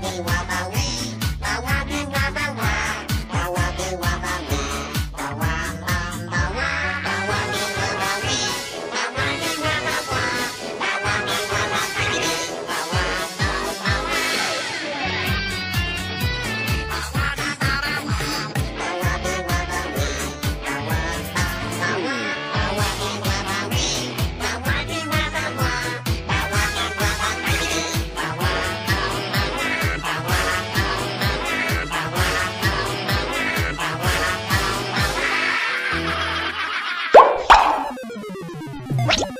wowie, łaba, you